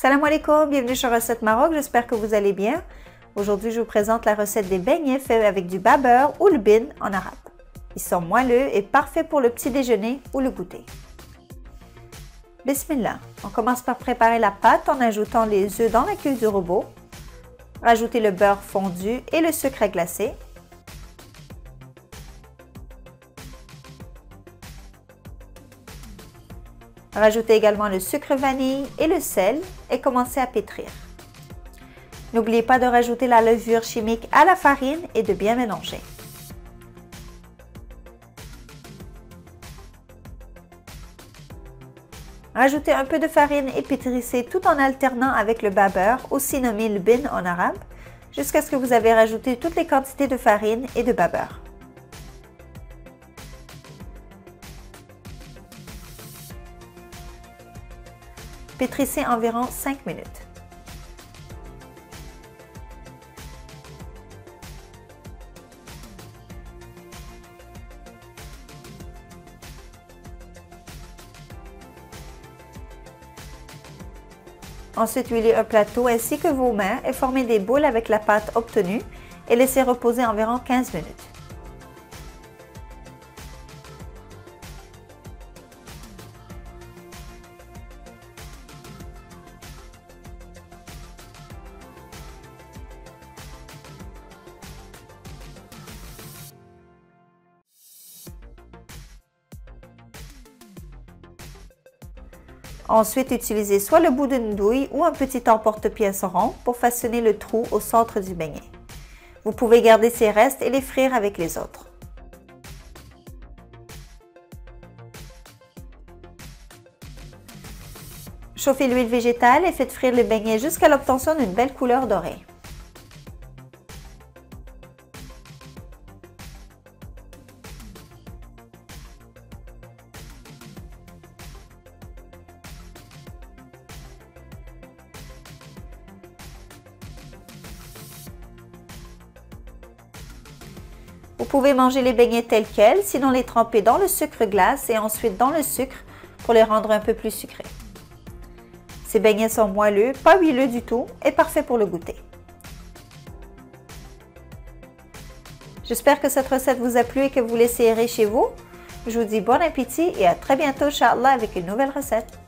Salam alaikum, bienvenue sur Recette Maroc, j'espère que vous allez bien. Aujourd'hui, je vous présente la recette des beignets faits avec du babeur ou le bin en arabe. Ils sont moelleux et parfaits pour le petit déjeuner ou le goûter. Bismillah, on commence par préparer la pâte en ajoutant les œufs dans la cuve du robot. Rajoutez le beurre fondu et le sucre à glacer. Rajoutez également le sucre vanille et le sel et commencez à pétrir. N'oubliez pas de rajouter la levure chimique à la farine et de bien mélanger. Rajoutez un peu de farine et pétrissez tout en alternant avec le babeur, aussi nommé le bin en arabe, jusqu'à ce que vous avez rajouté toutes les quantités de farine et de babeur. Pétrissez environ 5 minutes. Ensuite, huilez un plateau ainsi que vos mains et formez des boules avec la pâte obtenue et laissez reposer environ 15 minutes. Ensuite, utilisez soit le bout d'une douille ou un petit emporte-pièce rond pour façonner le trou au centre du beignet. Vous pouvez garder ces restes et les frire avec les autres. Chauffez l'huile végétale et faites frire le beignet jusqu'à l'obtention d'une belle couleur dorée. Vous pouvez manger les beignets tels quels, sinon les tremper dans le sucre glace et ensuite dans le sucre pour les rendre un peu plus sucrés. Ces beignets sont moelleux, pas huileux du tout et parfaits pour le goûter. J'espère que cette recette vous a plu et que vous l'essayerez chez vous. Je vous dis bon appétit et à très bientôt, Inch'Allah, avec une nouvelle recette.